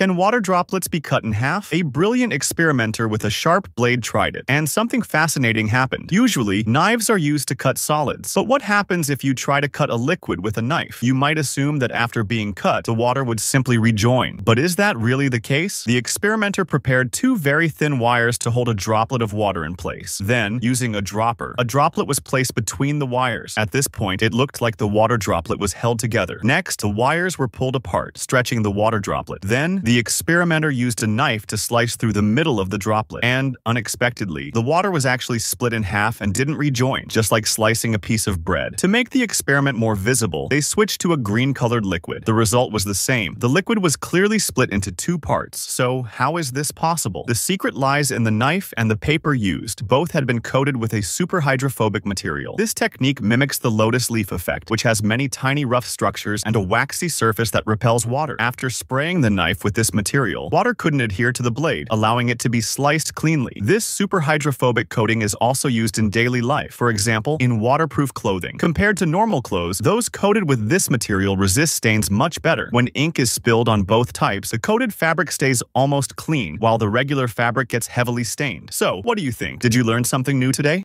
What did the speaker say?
Can water droplets be cut in half? A brilliant experimenter with a sharp blade tried it, and something fascinating happened. Usually, knives are used to cut solids, but what happens if you try to cut a liquid with a knife? You might assume that after being cut, the water would simply rejoin. But is that really the case? The experimenter prepared two very thin wires to hold a droplet of water in place. Then, using a dropper, a droplet was placed between the wires. At this point, it looked like the water droplet was held together. Next, the wires were pulled apart, stretching the water droplet. Then, the experimenter used a knife to slice through the middle of the droplet. And, unexpectedly, the water was actually split in half and didn't rejoin, just like slicing a piece of bread. To make the experiment more visible, they switched to a green-colored liquid. The result was the same. The liquid was clearly split into two parts. So, how is this possible? The secret lies in the knife and the paper used. Both had been coated with a super hydrophobic material. This technique mimics the lotus leaf effect, which has many tiny rough structures and a waxy surface that repels water. After spraying the knife with this material, water couldn't adhere to the blade, allowing it to be sliced cleanly. This super hydrophobic coating is also used in daily life, for example, in waterproof clothing. Compared to normal clothes, those coated with this material resist stains much better. When ink is spilled on both types, the coated fabric stays almost clean, while the regular fabric gets heavily stained. So, what do you think? Did you learn something new today?